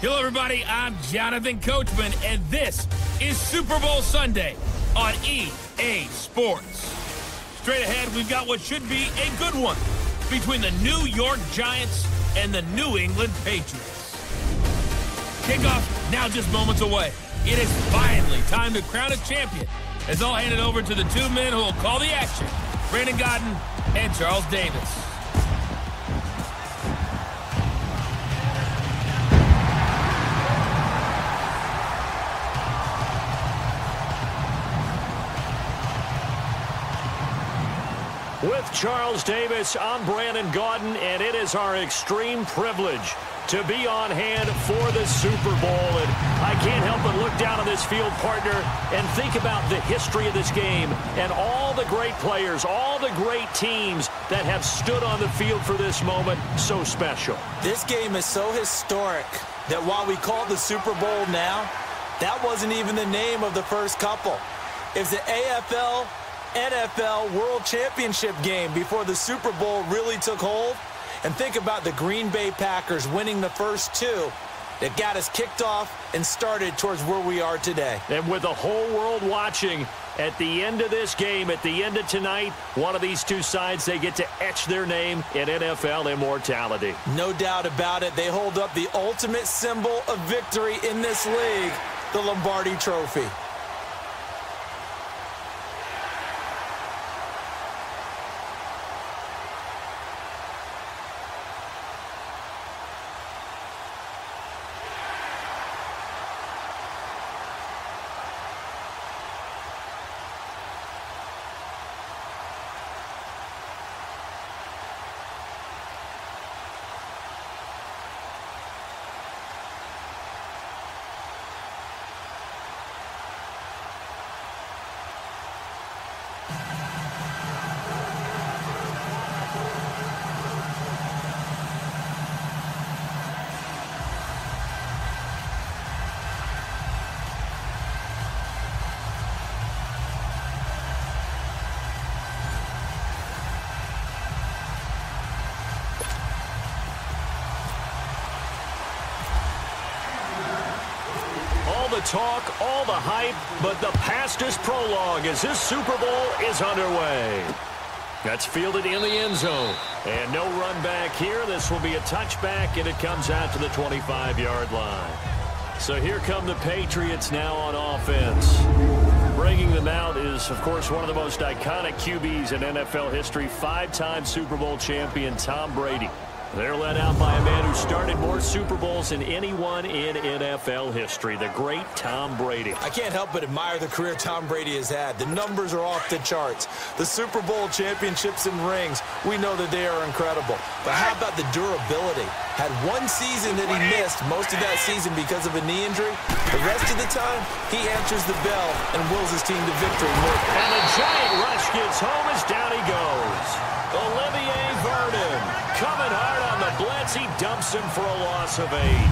Hello, everybody. I'm Jonathan Coachman, and this is Super Bowl Sunday on EA Sports. Straight ahead, we've got what should be a good one between the New York Giants and the New England Patriots. Kickoff now just moments away. It is finally time to crown a champion as I'll hand it over to the two men who will call the action, Brandon Gaudin and Charles Davis. With Charles Davis, I'm Brandon Gaudin, and it is our extreme privilege to be on hand for the Super Bowl. And I can't help but look down on this field partner and think about the history of this game and all the great players, all the great teams that have stood on the field for this moment. So special. This game is so historic that while we call the Super Bowl now, that wasn't even the name of the first couple. It's the AFL NFL World Championship game before the Super Bowl really took hold. And think about the Green Bay Packers winning the first two that got us kicked off and started towards where we are today. And with the whole world watching, at the end of this game, at the end of tonight, one of these two sides, they get to etch their name in NFL immortality. No doubt about it. They hold up the ultimate symbol of victory in this league, the Lombardi Trophy. The talk, all the hype, but the past is prologue as this Super Bowl is underway. That's fielded in the end zone. And no run back here. This will be a touchback, and it comes out to the 25-yard line. So here come the Patriots now on offense. Bringing them out is, of course, one of the most iconic QBs in NFL history, five-time Super Bowl champion Tom Brady. They're led out by a man who started more Super Bowls than anyone in NFL history, the great Tom Brady. I can't help but admire the career Tom Brady has had. The numbers are off the charts. The Super Bowl championships and rings, we know that they are incredible. But how about the durability? Had one season that he missed, most of that season because of a knee injury. The rest of the time, he answers the bell and wills his team to victory. And the giant rush gets home as down he goes. Olivier Vernon coming hard on the blitz. He dumps him for a loss of eight.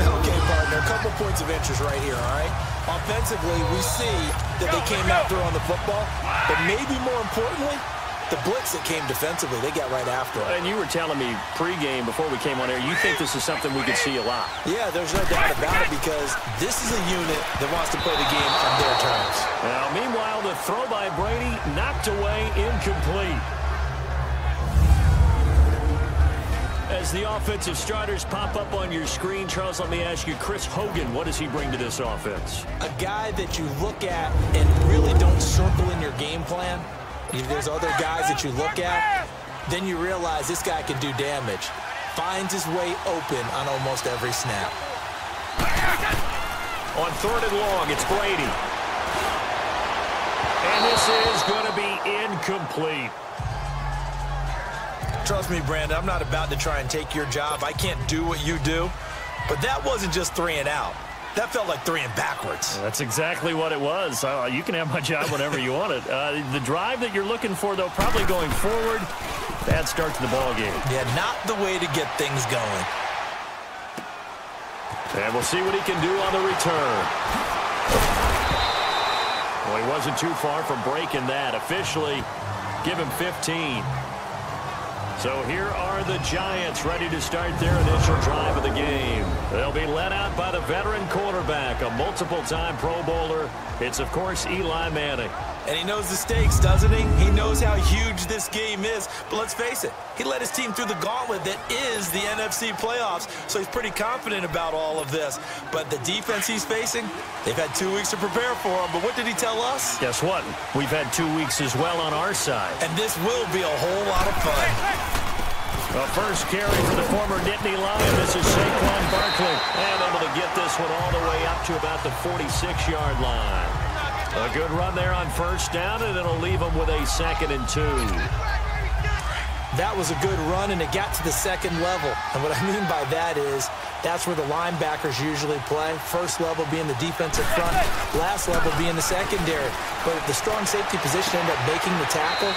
Okay, partner, a couple points of interest right here, all right? Offensively, we see that they came after on the football, but maybe more importantly, the blitz that came defensively, they got right after it. And you were telling me pregame before we came on air, you think this is something we could see a lot. Yeah, there's no doubt about it because this is a unit that wants to play the game on their terms. Now, meanwhile, the throw by Brady knocked away incomplete. As the offensive starters pop up on your screen, Charles, let me ask you, Chris Hogan, what does he bring to this offense? A guy that you look at and really don't circle in your game plan. If there's other guys that you look at, then you realize this guy can do damage. Finds his way open on almost every snap. On third and long, it's Brady. And this is going to be incomplete. Trust me, Brandon, I'm not about to try and take your job. I can't do what you do. But that wasn't just three and out. That felt like three and backwards. That's exactly what it was. Uh, you can have my job whenever you want it. Uh, the drive that you're looking for, though, probably going forward, bad start to the ball game. Yeah, not the way to get things going. And we'll see what he can do on the return. Well, he wasn't too far from breaking that. Officially, give him 15. So here are the Giants ready to start their initial drive of the game. They'll be led out by the veteran quarterback, a multiple-time Pro Bowler. It's, of course, Eli Manning. And he knows the stakes, doesn't he? He knows how huge this game is. But let's face it, he led his team through the gauntlet that is the NFC playoffs, so he's pretty confident about all of this. But the defense he's facing, they've had two weeks to prepare for him. But what did he tell us? Guess what? We've had two weeks as well on our side. And this will be a whole lot of fun. The first carry for the former Nittany Lion. This is Saquon Barkley. And able to get this one all the way up to about the 46-yard line. A good run there on first down, and it'll leave them with a second and two. That was a good run, and it got to the second level. And what I mean by that is that's where the linebackers usually play. First level being the defensive front, last level being the secondary. But the strong safety position ended up making the tackle,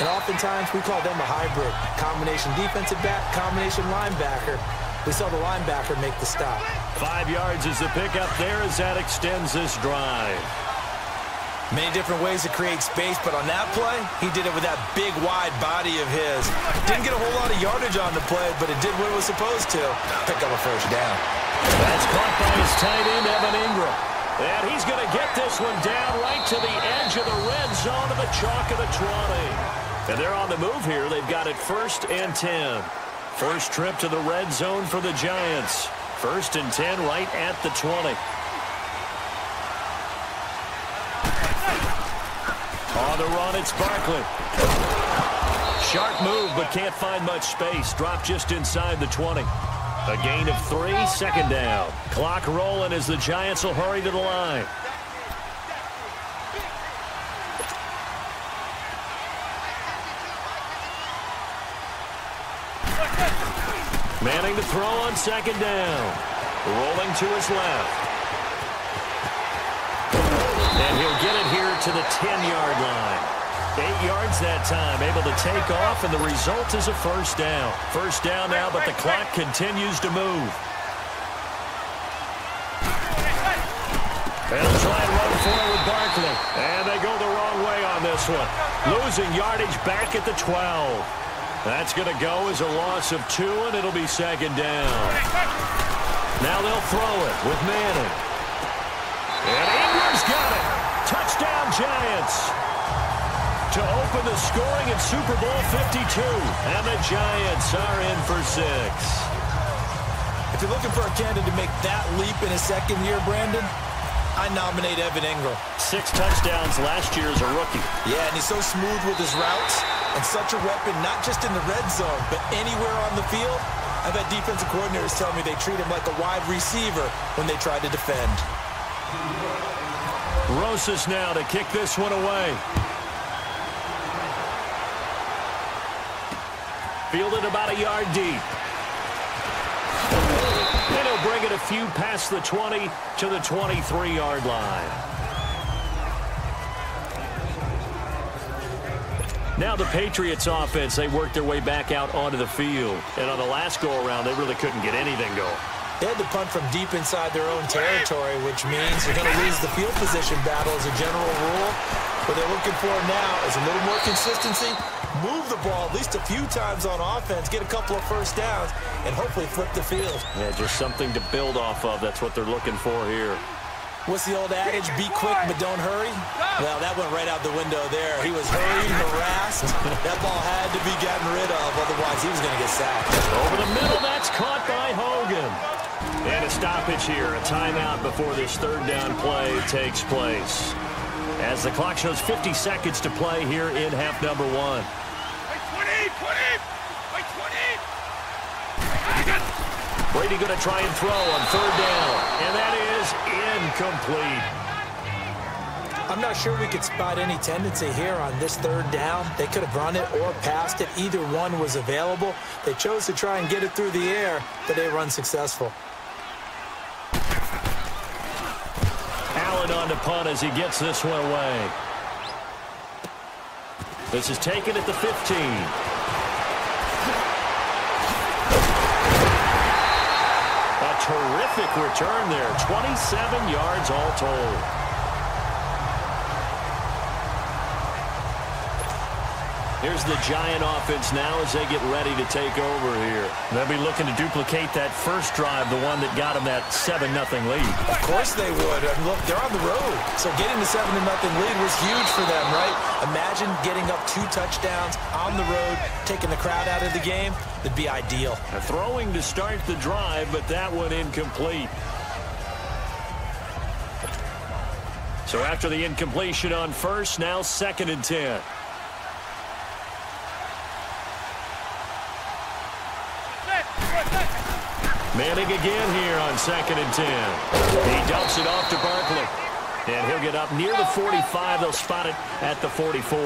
and oftentimes we call them a hybrid. Combination defensive back, combination linebacker. We saw the linebacker make the stop. Five yards is the pickup there as that extends this drive. Many different ways to create space, but on that play, he did it with that big, wide body of his. Didn't get a whole lot of yardage on the play, but it did what it was supposed to. Pick up a first down. That's caught by his tight end, Evan Engram. And he's going to get this one down right to the edge of the red zone of the chalk of the 20. And they're on the move here. They've got it first and 10. First trip to the red zone for the Giants. First and 10 right at the 20. On the run, it's Barkley. Sharp move, but can't find much space. Drop just inside the 20. A gain of three, second down. Clock rolling as the Giants will hurry to the line. Manning to throw on second down. Rolling to his left. And he'll get it here to the 10-yard line. Eight yards that time, able to take off, and the result is a first down. First down now, but the clock continues to move. They'll try and run forward with Barkley. And they go the wrong way on this one. Losing yardage back at the 12. That's going to go as a loss of two, and it'll be second down. Now they'll throw it with Manning. And Engram's got it. Touchdown, Giants. To open the scoring in Super Bowl 52. And the Giants are in for six. If you're looking for a candidate to make that leap in his second year, Brandon, I nominate Evan Engram. Six touchdowns last year as a rookie. Yeah, and he's so smooth with his routes and such a weapon, not just in the red zone, but anywhere on the field. I've had defensive coordinators tell me they treat him like a wide receiver when they try to defend. Rosas now to kick this one away. Fielded about a yard deep. And he'll bring it a few past the 20 to the 23-yard line. Now the Patriots offense, they worked their way back out onto the field. And on the last go-around, they really couldn't get anything going. They had to punt from deep inside their own territory, which means you're going to lose the field position battle as a general rule. What they're looking for now is a little more consistency, move the ball at least a few times on offense, get a couple of first downs, and hopefully flip the field. Yeah, just something to build off of. That's what they're looking for here. What's the old adage? Be quick, but don't hurry? Well, that went right out the window there. He was hurried, harassed. That ball had to be gotten rid of, otherwise he was going to get sacked. Over the middle, that's caught by Hogan. And a stoppage here, a timeout before this third down play takes place. As the clock shows 50 seconds to play here in half number one. By 20, 20, by 20. Brady going to try and throw on third down. And that is incomplete. I'm not sure we could spot any tendency here on this third down. They could have run it or passed it. Either one was available. They chose to try and get it through the air, but they run successful. Allen on to punt as he gets this one away. This is taken at the 15. Terrific return there. 27 yards all told. Here's the Giant offense now as they get ready to take over here. They'll be looking to duplicate that first drive, the one that got them that 7-0 lead. Of course they would. I mean, look, they're on the road. So getting the 7-0 lead was huge for them, right? Imagine getting up two touchdowns on the road, taking the crowd out of the game. That'd be ideal. A throwing to start the drive, but that one incomplete. So after the incompletion on first, now second and 10. Manning again here on second and 10. He dumps it off to Barkley. And he'll get up near the 45. They'll spot it at the 44.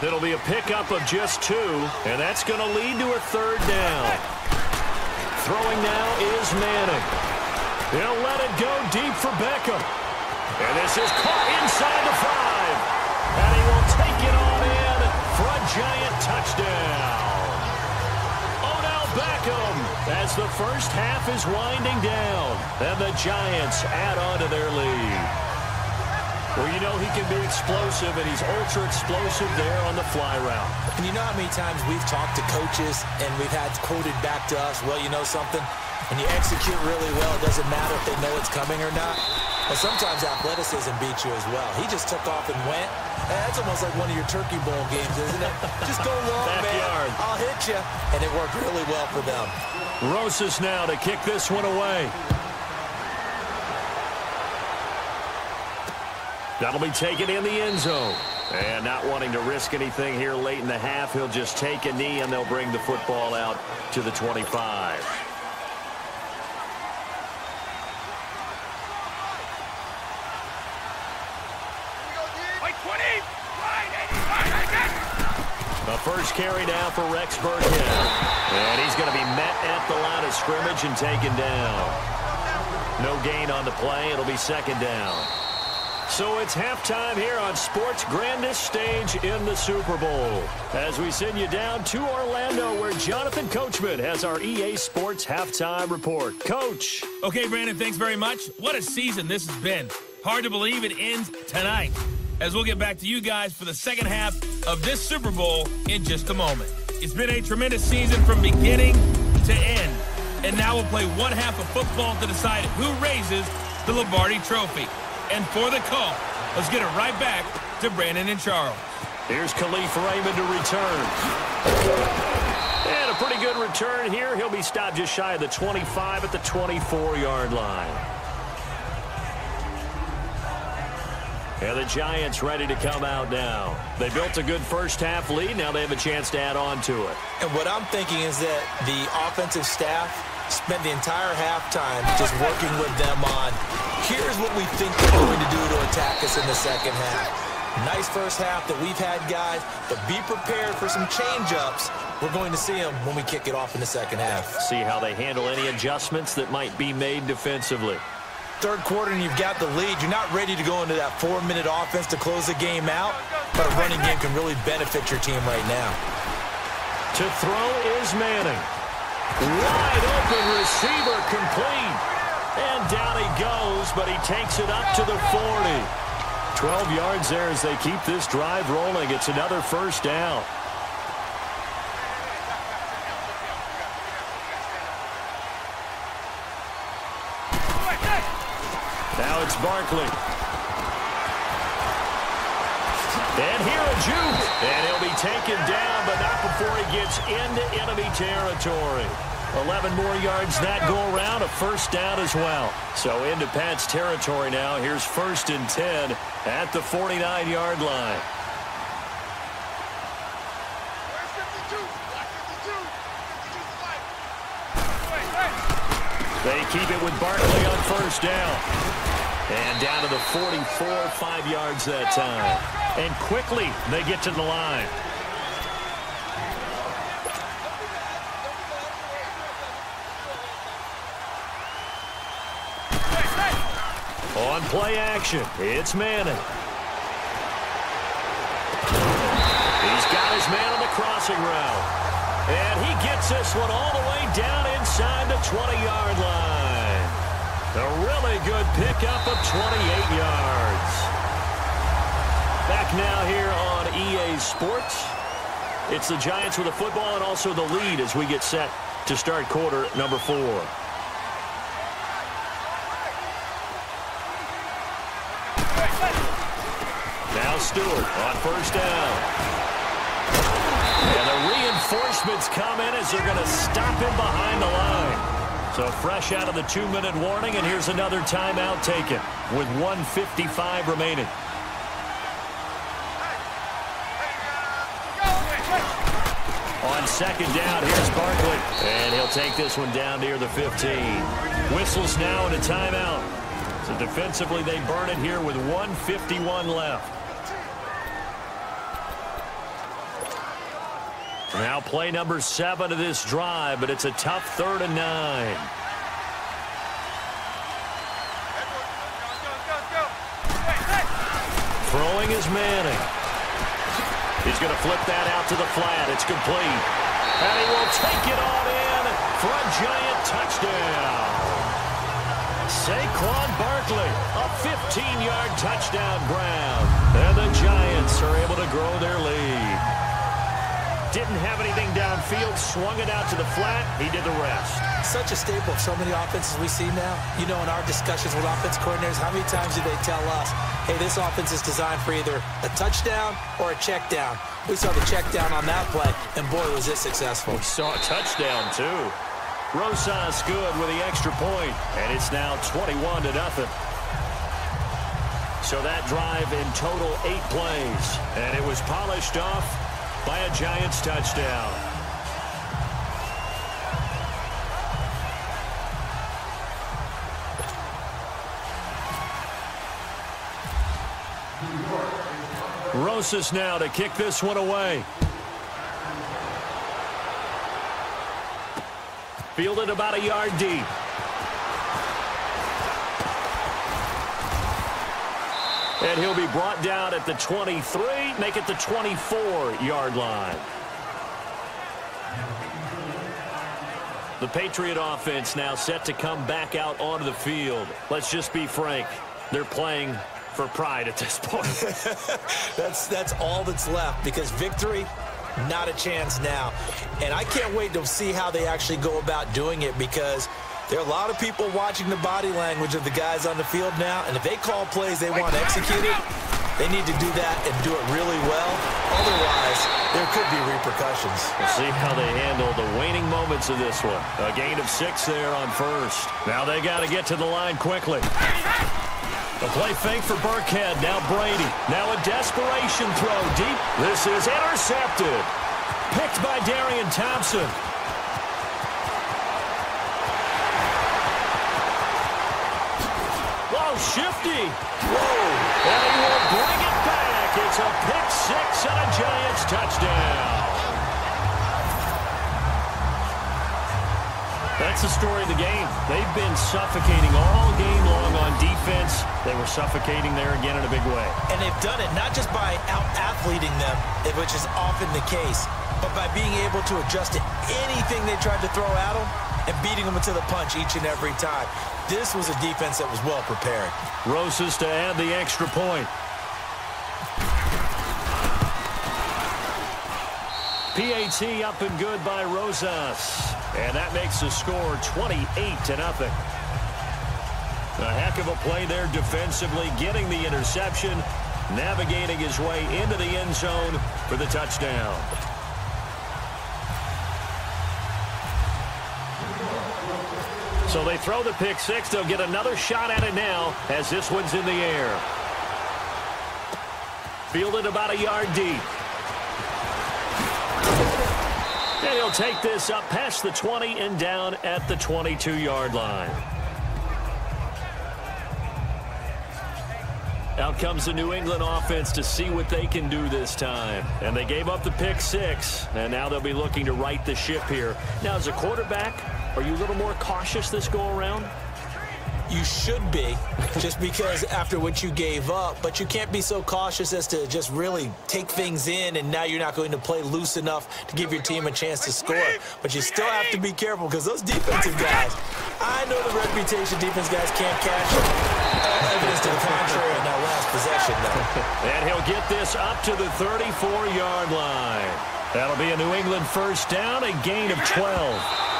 It'll be a pickup of just two, and that's going to lead to a third down. Throwing now is Manning. He'll let it go deep for Beckham. And this is caught inside the five. And he will take it on in for a giant touchdown. Oh, Odell Beckham as the first half is winding down. And the Giants add on to their lead. Well, you know he can be explosive, and he's ultra-explosive there on the fly route. And you know how many times we've talked to coaches, and we've had quoted back to us, well, you know something? When you execute really well, it doesn't matter if they know it's coming or not. But sometimes athleticism beats you as well. He just took off and went. That's almost like one of your Turkey Bowl games, isn't it? Just go long, man. I'll hit you. And it worked really well for them. Rosas now to kick this one away. That'll be taken in the end zone. And not wanting to risk anything here late in the half, he'll just take a knee and they'll bring the football out to the 25. The first carry now for Rex Burkhead. And he's going to be met at the line of scrimmage and taken down. No gain on the play. It'll be second down. So it's halftime here on sports' grandest stage in the Super Bowl. As we send you down to Orlando where Jonathan Coachman has our EA Sports halftime report. Coach. Okay, Brandon, thanks very much. What a season this has been. Hard to believe it ends tonight as we'll get back to you guys for the second half of this Super Bowl in just a moment. It's been a tremendous season from beginning to end. And now we'll play one half of football to decide who raises the Lombardi Trophy. And for the call, let's get it right back to Brandon and Charles. Here's Kalif Raymond to return. And a pretty good return here. He'll be stopped just shy of the 25 at the 24-yard line. And the Giants ready to come out now. They built a good first half lead. Now they have a chance to add on to it. And what I'm thinking is that the offensive staff spent the entire halftime just working with them on here's what we think they're going to do to attack us in the second half. Nice first half that we've had, guys, but be prepared for some change-ups. We're going to see them when we kick it off in the second half. See how they handle any adjustments that might be made defensively third quarter and you've got the lead, you're not ready to go into that four-minute offense to close the game out, but a running game can really benefit your team right now. To throw is Manning. Wide open receiver complete. And down he goes, but he takes it up to the 40. 12 yards there as they keep this drive rolling. It's another first down. It's Barkley. And here a juke. And he'll be taken down, but not before he gets into enemy territory. 11 more yards that go around, a first down as well. So into Pat's territory now. Here's first and 10 at the 49-yard line. They keep it with Barkley on first down. And down to the 44, five yards that time. And quickly, they get to the line. On play action, it's Manning. He's got his man on the crossing route. And he gets this one all the way down inside the 20-yard line. A really good pickup of 28 yards. Back now here on EA Sports. It's the Giants with the football and also the lead as we get set to start quarter number four. Now Stewart on first down. Reinforcements come in as they're going to stop him behind the line. So fresh out of the two-minute warning, and here's another timeout taken with 155 remaining. On second down, here's Barkley. And he'll take this one down near the 15. Whistles now and a timeout. So defensively, they burn it here with 151 left. Now play number seven of this drive, but it's a tough third and nine. Throwing is Manning. He's going to flip that out to the flat. It's complete. And he will take it on in for a giant touchdown. Saquon Barkley, a 15-yard touchdown ground. And the Giants are able to grow their lead. Didn't have anything downfield, swung it out to the flat. He did the rest. Such a staple of so many offenses we see now. You know, in our discussions with offense coordinators, how many times do they tell us, hey, this offense is designed for either a touchdown or a check down. We saw the check down on that play, and boy, was it successful. We saw a touchdown, too. Rosas good with the extra point, and it's now 21 to nothing. So that drive in total eight plays, and it was polished off by a Giants touchdown. Rosas now to kick this one away. Fielded about a yard deep. And he'll be brought down at the 23, make it the 24-yard line. The Patriot offense now set to come back out onto the field. Let's just be frank. They're playing for pride at this point. that's, that's all that's left because victory, not a chance now. And I can't wait to see how they actually go about doing it because – there are a lot of people watching the body language of the guys on the field now, and if they call plays they want executed, they need to do that and do it really well. Otherwise, there could be repercussions. We'll see how they handle the waning moments of this one. A gain of six there on first. Now they got to get to the line quickly. The play fake for Burkhead. Now Brady. Now a desperation throw deep. This is intercepted. Picked by Darian Thompson. Shifty. Whoa. And he will bring it back. It's a pick six and a Giants touchdown. That's the story of the game. They've been suffocating all game long on defense. They were suffocating there again in a big way. And they've done it not just by out-athleting them, which is often the case, but by being able to adjust to anything they tried to throw at them and beating them into the punch each and every time. This was a defense that was well prepared. Rosas to add the extra point. PAT up and good by Rosas. And that makes the score 28 to nothing. A heck of a play there defensively, getting the interception, navigating his way into the end zone for the touchdown. So they throw the pick six. They'll get another shot at it now as this one's in the air. Fielded about a yard deep. And he'll take this up past the 20 and down at the 22-yard line. Out comes the New England offense to see what they can do this time. And they gave up the pick six, and now they'll be looking to right the ship here. Now, as a quarterback, are you a little more cautious this go around? You should be, just because after what you gave up, but you can't be so cautious as to just really take things in, and now you're not going to play loose enough to give your team a chance to score. But you still have to be careful because those defensive guys, I know the reputation defense guys can't catch evidence to the contrary on that last possession, though. and he'll get this up to the 34-yard line. That'll be a New England first down, a gain of 12.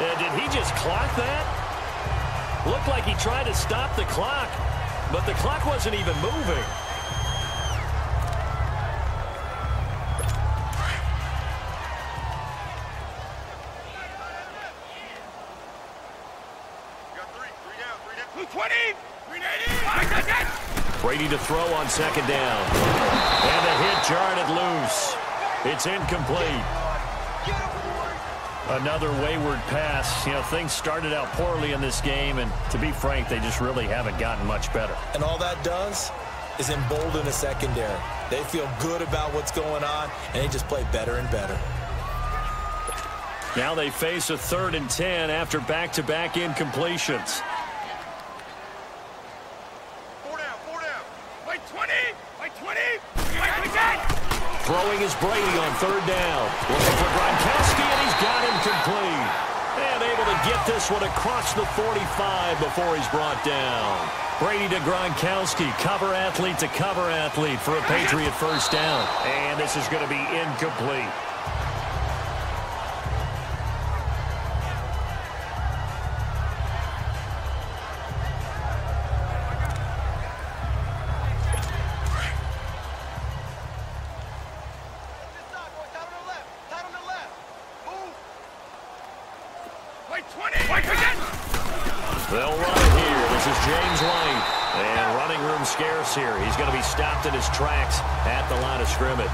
Uh, did he just clock that? Looked like he tried to stop the clock, but the clock wasn't even moving. Brady to throw on second down. And the hit jarred it loose. It's incomplete. Another wayward pass. You know, things started out poorly in this game, and to be frank, they just really haven't gotten much better. And all that does is embolden the secondary. They feel good about what's going on, and they just play better and better. Now they face a third and 10 after back-to-back -back incompletions. Throwing is Brady on third down. Looking for Gronkowski, and he's got him complete. And able to get this one across the 45 before he's brought down. Brady to Gronkowski, cover athlete to cover athlete for a Patriot first down. And this is going to be incomplete. They'll run it here. This is James White. And running room scarce here. He's going to be stopped in his tracks at the line of scrimmage.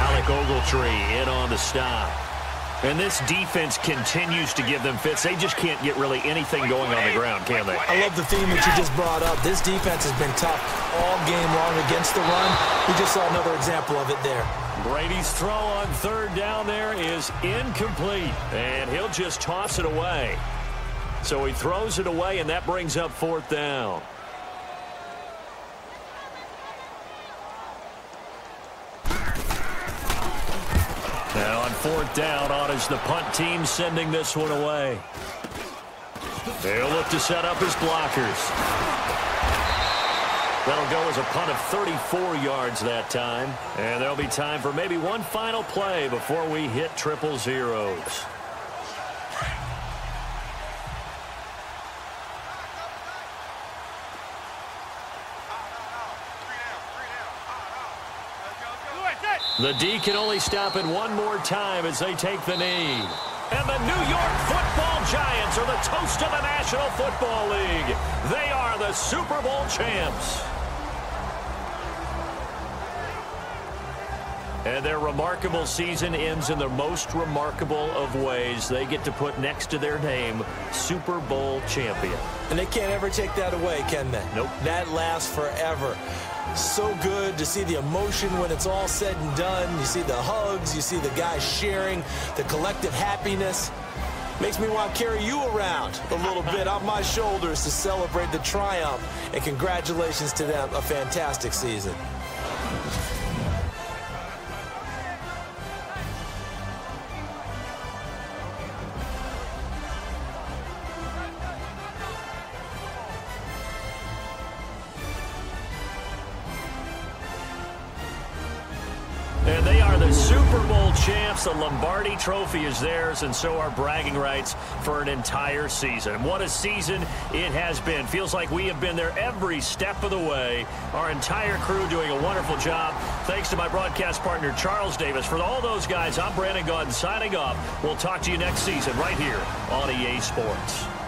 Alec Ogletree in on the stop. And this defense continues to give them fits. They just can't get really anything going on the ground, can they? I love the theme that you just brought up. This defense has been tough all game long against the run. We just saw another example of it there. Brady's throw on third down there is incomplete. And he'll just toss it away. So he throws it away, and that brings up fourth down. Now on fourth down, on is the punt team sending this one away. They'll look to set up his blockers. That'll go as a punt of 34 yards that time. And there'll be time for maybe one final play before we hit triple zeros. The D can only stop it one more time as they take the knee. And the New York football giants are the toast of the National Football League. They are the Super Bowl champs. And their remarkable season ends in the most remarkable of ways. They get to put next to their name, Super Bowl champion. And they can't ever take that away, can they? Nope. That lasts forever. So good to see the emotion when it's all said and done. You see the hugs, you see the guys sharing, the collective happiness. Makes me want to carry you around a little bit on my shoulders to celebrate the triumph. And congratulations to them, a fantastic season. The Lombardi Trophy is theirs, and so are bragging rights for an entire season. What a season it has been. Feels like we have been there every step of the way. Our entire crew doing a wonderful job. Thanks to my broadcast partner, Charles Davis. For all those guys, I'm Brandon Gaudin signing off. We'll talk to you next season right here on EA Sports.